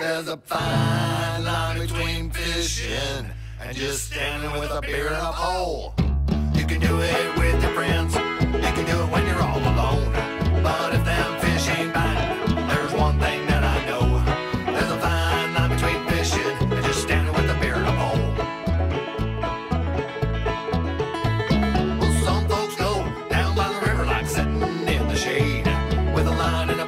There's a fine line between fishing and just standing with a beer in a hole. You can do it with your friends, you can do it when you're all alone. But if them fish ain't biting, there's one thing that I know. There's a fine line between fishing and just standing with a beer in a hole. Well, some folks go down by the river like sitting in the shade with a line in a